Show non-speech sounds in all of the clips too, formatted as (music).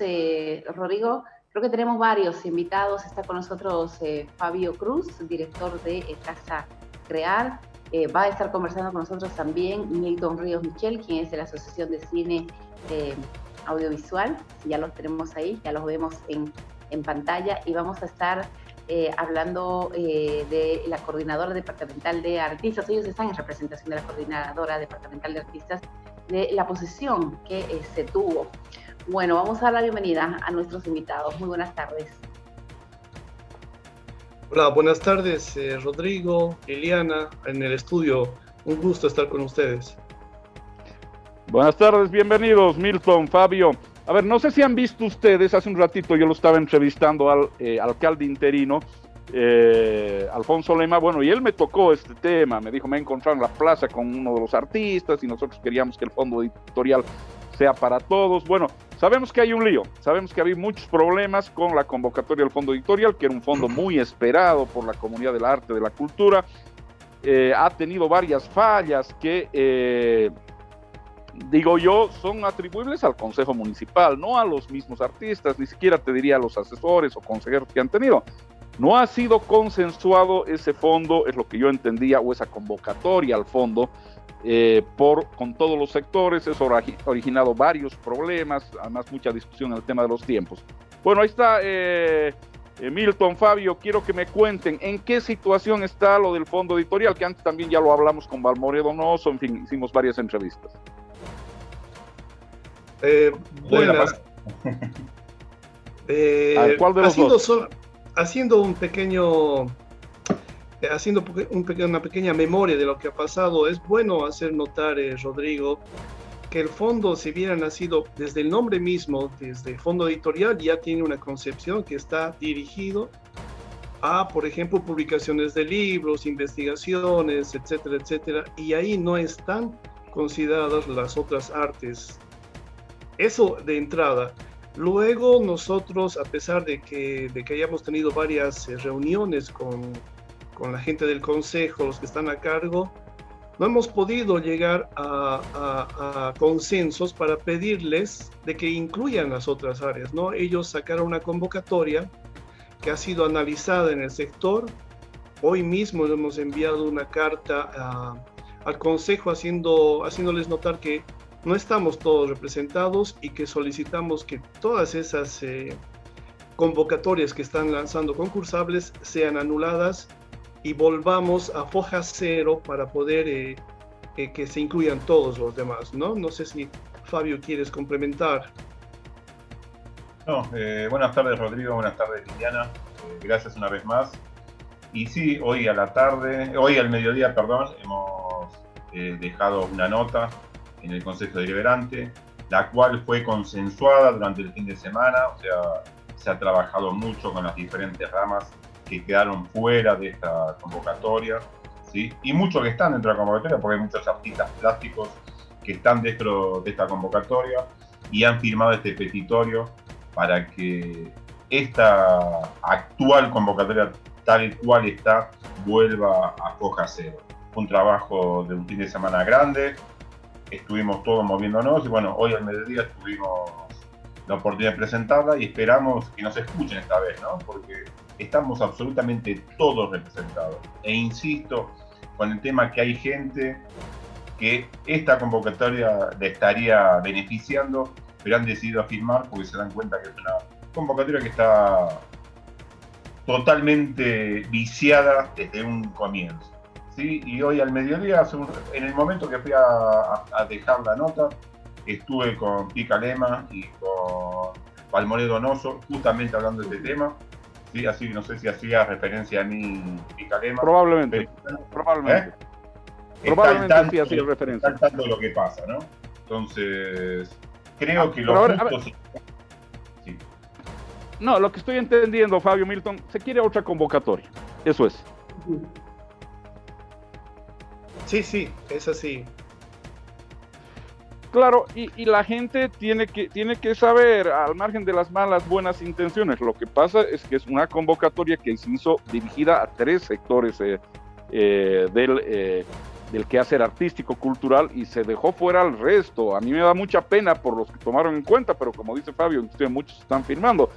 eh, Rodrigo. Creo que tenemos varios invitados. Está con nosotros eh, Fabio Cruz, director de Casa Crear. va a estar conversando con nosotros también Milton Ríos Michel, quien es de la Asociación de Cine Audiovisual. Ya los tenemos ahí, ya los vemos en, en pantalla. Y vamos a estar hablando de la coordinadora departamental de artistas. Ellos están en representación de la coordinadora departamental de artistas de la posición que se tuvo bueno, vamos a dar la bienvenida a nuestros invitados. Muy buenas tardes. Hola, buenas tardes, eh, Rodrigo, Liliana, en el estudio. Un gusto estar con ustedes. Buenas tardes, bienvenidos, Milton, Fabio. A ver, no sé si han visto ustedes, hace un ratito yo lo estaba entrevistando al eh, alcalde interino, eh, Alfonso Lema, bueno, y él me tocó este tema, me dijo, me he encontrado en la plaza con uno de los artistas y nosotros queríamos que el fondo editorial sea para todos. Bueno, sabemos que hay un lío, sabemos que había muchos problemas con la convocatoria del fondo editorial, que era un fondo muy esperado por la comunidad del arte, de la cultura. Eh, ha tenido varias fallas que, eh, digo yo, son atribuibles al Consejo Municipal, no a los mismos artistas, ni siquiera te diría a los asesores o consejeros que han tenido. No ha sido consensuado ese fondo, es lo que yo entendía, o esa convocatoria al fondo, eh, por, con todos los sectores, eso ha originado varios problemas, además mucha discusión en el tema de los tiempos. Bueno, ahí está eh, eh, Milton, Fabio, quiero que me cuenten en qué situación está lo del fondo editorial, que antes también ya lo hablamos con Valmoredo Donoso, en fin, hicimos varias entrevistas. buenas. (laughs) ¿Cuál de los dos? Haciendo un pequeño eh, haciendo una pequeña memoria de lo que ha pasado, es bueno hacer notar, eh, Rodrigo, que el fondo, si hubiera nacido desde el nombre mismo, desde el fondo editorial, ya tiene una concepción que está dirigido a, por ejemplo, publicaciones de libros, investigaciones, etcétera, etcétera, y ahí no están consideradas las otras artes. Eso de entrada. Luego nosotros, a pesar de que, de que hayamos tenido varias eh, reuniones con con la gente del consejo, los que están a cargo, no hemos podido llegar a, consensos para pedirles de que incluyan las otras áreas, ¿no? Ellos sacaron una convocatoria que ha sido analizada en el sector. Hoy mismo hemos enviado una carta al consejo haciendo, haciéndoles notar que no estamos todos representados y que solicitamos que todas esas eh, convocatorias que están lanzando concursables sean anuladas y volvamos a foja cero para poder eh, eh, que se incluyan todos los demás, ¿no? No sé si Fabio quieres complementar. No, eh, buenas tardes Rodrigo, buenas tardes Liliana, gracias una vez más. Y sí, hoy a la tarde, hoy al mediodía, perdón, hemos dejado una nota en el Consejo Deliberante, la cual fue consensuada durante el fin de semana, o sea, se ha trabajado mucho con las diferentes ramas que quedaron fuera de esta convocatoria, ¿sí? y muchos que están dentro de la convocatoria, porque hay muchos artistas plásticos que están dentro de esta convocatoria y han firmado este petitorio para que esta actual convocatoria tal cual está vuelva a coja cero. Un trabajo de un fin de semana grande, estuvimos todos moviéndonos y bueno, hoy al mediodía tuvimos la oportunidad de presentarla y esperamos que nos escuchen esta vez, ¿no? Porque estamos absolutamente todos representados. E insisto con el tema que hay gente que esta convocatoria le estaría beneficiando, pero han decidido afirmar porque se dan cuenta que es una convocatoria que está totalmente viciada desde un comienzo. ¿Sí? Y hoy al mediodía, en el momento que fui a, dejar la nota, estuve con Pica Lema y con Palmore Donoso justamente hablando de este tema Sí, así, no sé si hacía referencia a mí Picalema. Probablemente, probablemente. ¿Eh? Probablemente sí hacía referencia. Está tanto lo que pasa, ¿no? Entonces, creo ah, que lo justo... Sí. No, lo que estoy entendiendo, Fabio Milton, se quiere otra convocatoria. Eso es. Sí, sí, es así. Claro, y, la gente tiene que, tiene que saber, al margen de las malas, buenas intenciones, lo que pasa es que es una convocatoria que se hizo dirigida a tres sectores eh, eh, del, eh, del quehacer artístico, cultural y se dejó fuera al resto. A mí me da mucha pena por los que tomaron en cuenta, pero como dice Fabio, muchos están firmando.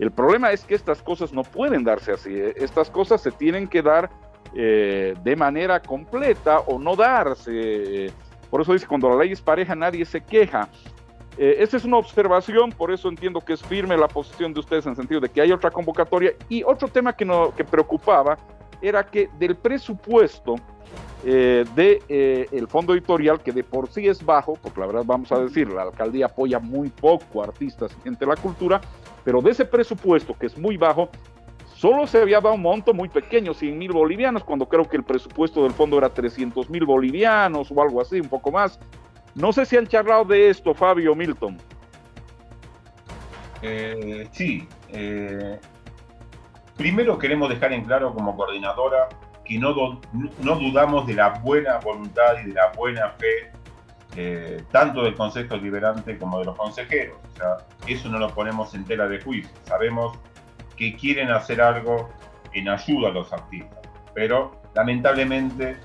El problema es que estas cosas no pueden darse así. ¿eh? Estas cosas se tienen que dar eh, de manera completa o no darse. Por eso dice, cuando la ley es pareja, nadie se queja. Eh, esa es una observación, por eso entiendo que es firme la posición de ustedes en el sentido de que hay otra convocatoria. Y otro tema que, no, que preocupaba era que del presupuesto eh, del de, el fondo editorial, que de por sí es bajo, porque la verdad vamos a decir, la alcaldía apoya muy poco a artistas y gente de la cultura, pero de ese presupuesto que es muy bajo, solo se había dado un monto muy pequeño, 100 mil bolivianos, cuando creo que el presupuesto del fondo era 300 mil bolivianos o algo así, un poco más. No sé si han charlado de esto, Fabio Milton. Eh, sí. Eh, primero queremos dejar en claro como coordinadora que no, no dudamos de la buena voluntad y de la buena fe eh, tanto del Consejo Liberante como de los consejeros. Eso no lo ponemos en tela de juicio. Sabemos que quieren hacer algo en ayuda a los artistas, pero lamentablemente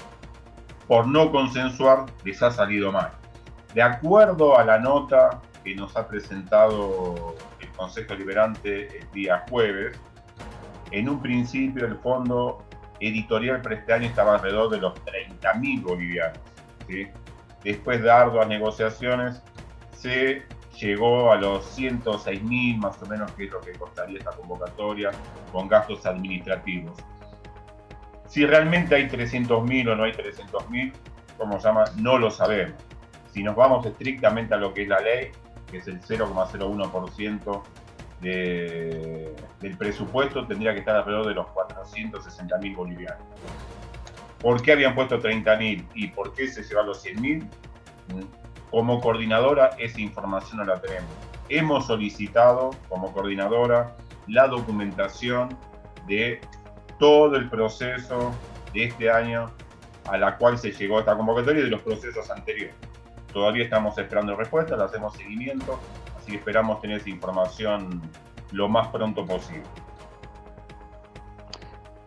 por no consensuar les ha salido mal. De acuerdo a la nota que nos ha presentado el Consejo Liberante el día jueves, en un principio el fondo editorial para estaba alrededor de los 30.000 bolivianos. Después de arduas negociaciones, se llegó a los 106.000 más o menos, que es lo que costaría esta convocatoria, con gastos administrativos. Si realmente hay 300.000 o no hay 300.000, como se llama, no lo sabemos. Si nos vamos estrictamente a lo que es la ley, que es el 0,01% del presupuesto tendría que estar alrededor de los 460 mil bolivianos. ¿Por qué habían puesto 30 mil y por qué se lleva los 100 mil? Como coordinadora esa información no la tenemos. Hemos solicitado como coordinadora la documentación de todo el proceso de este año a la cual se llegó esta convocatoria y de los procesos anteriores. Todavía estamos esperando respuestas, le hacemos seguimiento, y esperamos tener esa información lo más pronto posible.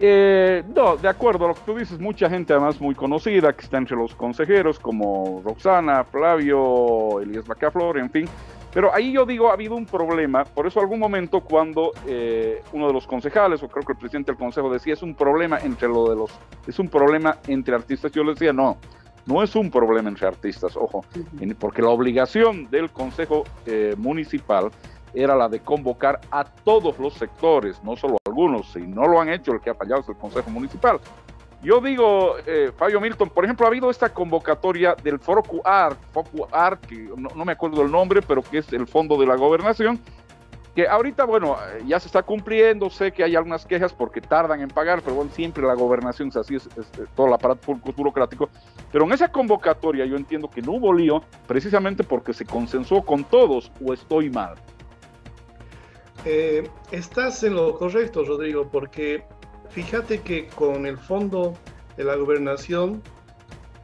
Eh, no, de acuerdo a lo que tú dices, mucha gente además muy conocida que está entre los consejeros como Roxana, Flavio, Elías Bacaflor, en fin. Pero ahí yo digo, ha habido un problema, por eso algún momento cuando eh, uno de los concejales, o creo que el presidente del consejo decía, es un problema entre lo de los, es un problema entre artistas, yo le decía, no, no es un problema entre artistas, ojo, porque la obligación del Consejo eh, Municipal era la de convocar a todos los sectores, no solo algunos. Si no lo han hecho, el que ha fallado es el Consejo Municipal. Yo digo, eh, Fabio Milton, por ejemplo, ha habido esta convocatoria del Art, Focu Art, que no, me acuerdo el nombre, pero que es el fondo de la gobernación, que ahorita, bueno, ya se está cumpliendo, sé que hay algunas quejas porque tardan en pagar, pero bueno, siempre la gobernación es así, es, todo el aparato burocrático, pero en esa convocatoria yo entiendo que no hubo lío precisamente porque se consensuó con todos, o estoy mal. Eh, estás en lo correcto, Rodrigo, porque fíjate que con el fondo de la gobernación,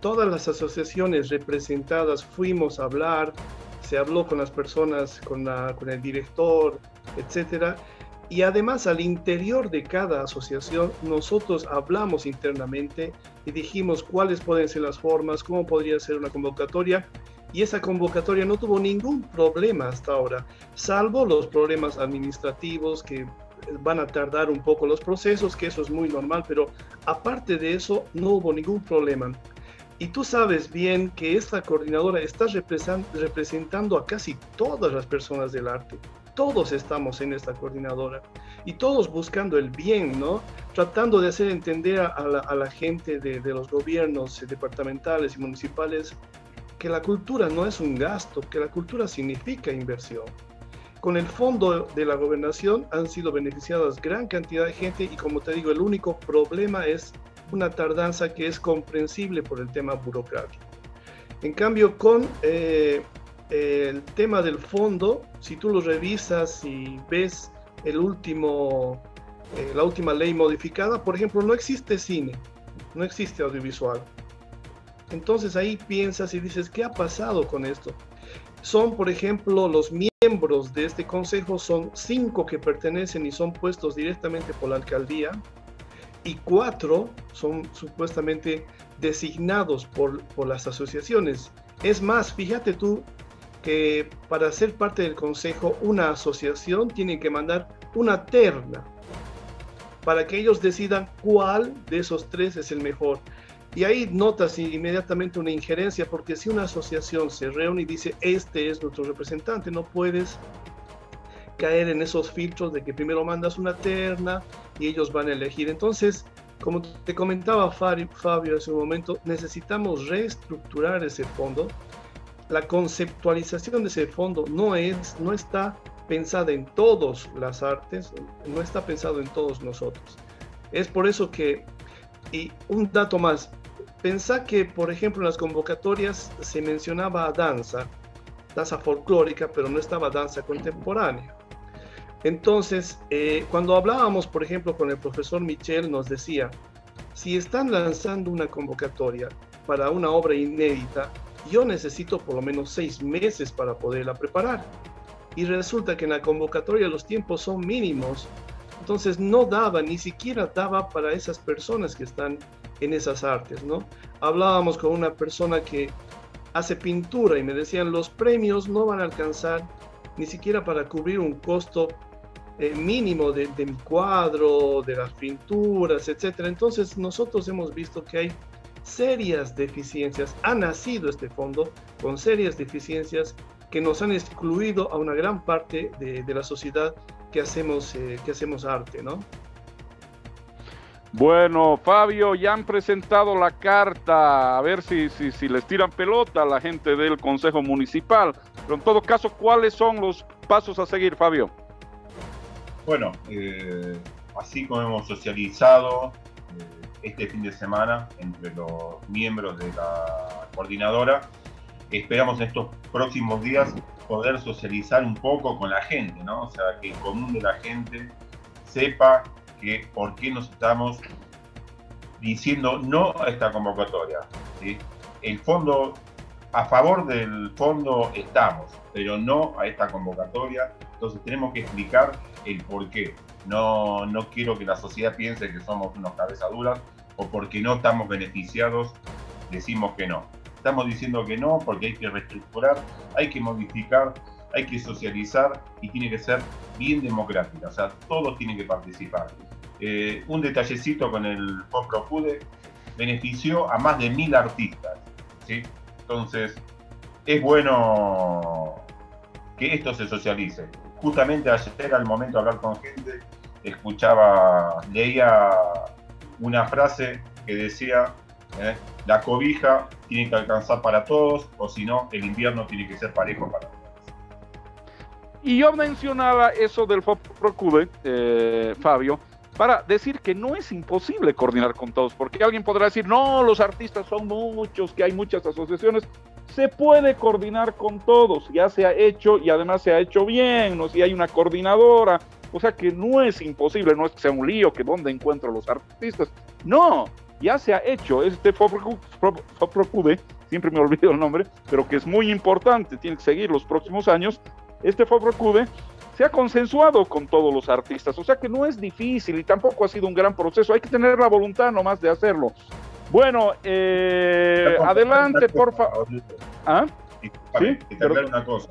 todas las asociaciones representadas fuimos a hablar, se habló con las personas, con, con el director, etcétera. Y además al interior de cada asociación nosotros hablamos internamente y dijimos cuáles pueden ser las formas, cómo podría ser una convocatoria. Y esa convocatoria no tuvo ningún problema hasta ahora, salvo los problemas administrativos que van a tardar un poco los procesos, que eso es muy normal, pero aparte de eso no hubo ningún problema. Y tú sabes bien que esta coordinadora está representando a casi todas las personas del arte. Todos estamos en esta coordinadora y todos buscando el bien, ¿no? Tratando de hacer entender a la, gente de, los gobiernos departamentales y municipales que la cultura no es un gasto, que la cultura significa inversión. Con el fondo de la gobernación han sido beneficiadas gran cantidad de gente y como te digo, el único problema es una tardanza que es comprensible por el tema burocrático. En cambio, con eh, el tema del fondo, si tú lo revisas y ves el último, eh, la última ley modificada, por ejemplo, no existe cine, no existe audiovisual. Entonces ahí piensas y dices, ¿qué ha pasado con esto? Son, por ejemplo, los miembros de este consejo, son cinco que pertenecen y son puestos directamente por la alcaldía, y cuatro son supuestamente designados por, por las asociaciones. Es más, fíjate tú que para ser parte del consejo, una asociación tiene que mandar una terna para que ellos decidan cuál de esos tres es el mejor. Y ahí notas inmediatamente una injerencia, porque si una asociación se reúne y dice, este es nuestro representante, no puedes caer en esos filtros de que primero mandas una terna y ellos van a elegir. Entonces, como te comentaba Fabio hace un momento, necesitamos reestructurar ese fondo. La conceptualización de ese fondo no, es, no está pensada en todas las artes, no está pensado en todos nosotros. Es por eso que, y un dato más, pensá que, por ejemplo, en las convocatorias se mencionaba danza, danza folclórica, pero no estaba danza contemporánea. Entonces, eh, cuando hablábamos, por ejemplo, con el profesor Michel, nos decía, si están lanzando una convocatoria para una obra inédita, yo necesito por lo menos seis meses para poderla preparar y resulta que en la convocatoria los tiempos son mínimos, entonces no daba, ni siquiera daba para esas personas que están en esas artes, ¿no? Hablábamos con una persona que hace pintura y me decían, los premios no van a alcanzar ni siquiera para cubrir un costo eh, mínimo de, de, mi cuadro, de las pinturas, etc. Entonces nosotros hemos visto que hay serias deficiencias, ha nacido este fondo con serias deficiencias que nos han excluido a una gran parte de, la sociedad que hacemos, eh, que hacemos arte, ¿no? Bueno, Fabio, ya han presentado la carta, a ver si, si, les tiran pelota a la gente del Consejo Municipal. Pero en todo caso, ¿cuáles son los pasos a seguir, Fabio? Bueno, eh, así como hemos socializado eh, este fin de semana entre los miembros de la coordinadora, esperamos en estos próximos días poder socializar un poco con la gente, ¿no? O sea, que el común de la gente sepa que por qué nos estamos diciendo no a esta convocatoria. El fondo, a favor del fondo estamos, pero no a esta convocatoria. Entonces tenemos que explicar el por qué. No, no quiero que la sociedad piense que somos unos cabezaduras o porque no estamos beneficiados, decimos que no estamos diciendo que no porque hay que reestructurar, hay que modificar, hay que socializar y tiene que ser bien democrática, o sea, todos tienen que participar. Eh, un detallecito con el POPROCUDE benefició a más de mil artistas, ¿sí? Entonces, es bueno que esto se socialice. Justamente ayer al momento de hablar con gente, escuchaba, leía una frase que decía, ¿eh? La cobija tiene que alcanzar para todos, o si no, el invierno tiene que ser parejo para todos. Y yo mencionaba eso del FOPROCUDE, eh, Fabio, para decir que no es imposible coordinar con todos, porque alguien podrá decir, no, los artistas son muchos, que hay muchas asociaciones. Se puede coordinar con todos, ya se ha hecho y además se ha hecho bien, ¿no? si hay una coordinadora, o sea que no es imposible, no es que sea un lío, que dónde encuentro los artistas. No, ya se ha hecho este FOPROCUDE, siempre me olvido el nombre, pero que es muy importante, tiene que seguir los próximos años, este FOPROCUDE se ha consensuado con todos los artistas, o sea que no es difícil y tampoco ha sido un gran proceso, hay que tener la voluntad nomás de hacerlo. Bueno, eh, adelante, por favor. ¿Ah? ¿Sí? una cosa.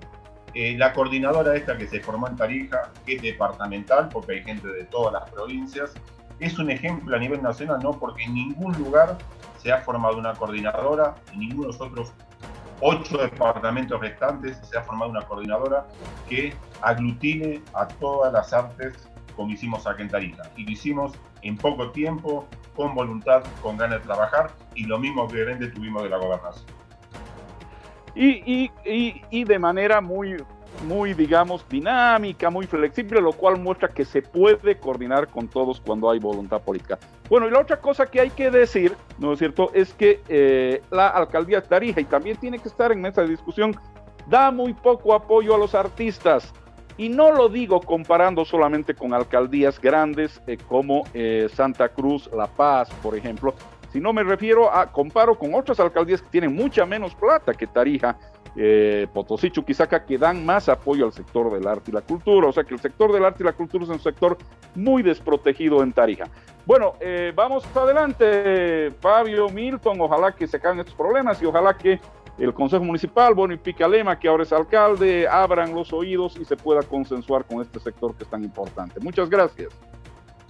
Eh, la coordinadora esta que se formó en Tarija, que es departamental, porque hay gente de todas las provincias, es un ejemplo a nivel nacional, no porque en ningún lugar se ha formado una coordinadora, en ninguno de los otros ocho departamentos restantes se ha formado una coordinadora que aglutine a todas las artes como hicimos aquí en Tarija. Y lo hicimos en poco tiempo, con voluntad, con ganas de trabajar, y lo mismo que tuvimos de la gobernación. Y, y, y, de manera muy, muy, digamos, dinámica, muy flexible, lo cual muestra que se puede coordinar con todos cuando hay voluntad política. Bueno, y la otra cosa que hay que decir, ¿no es cierto?, es que eh, la alcaldía de Tarija, y también tiene que estar en esa discusión, da muy poco apoyo a los artistas. Y no lo digo comparando solamente con alcaldías grandes eh, como eh, Santa Cruz, La Paz, por ejemplo, sino me refiero a, comparo con otras alcaldías que tienen mucha menos plata que Tarija, eh, Potosí, Chuquisaca, que dan más apoyo al sector del arte y la cultura. O sea que el sector del arte y la cultura es un sector muy desprotegido en Tarija. Bueno, eh, vamos adelante, Fabio, Milton, ojalá que se acaben estos problemas y ojalá que el Consejo Municipal, bueno, y Picalema, que ahora es alcalde, abran los oídos y se pueda consensuar con este sector que es tan importante. Muchas gracias.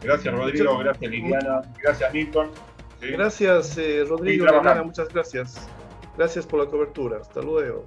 Gracias, Rodrigo, gracias, Liliana, gracias, Milton. Gracias, eh, Rodrigo, Liliana, muchas gracias. Gracias por la cobertura. Hasta luego.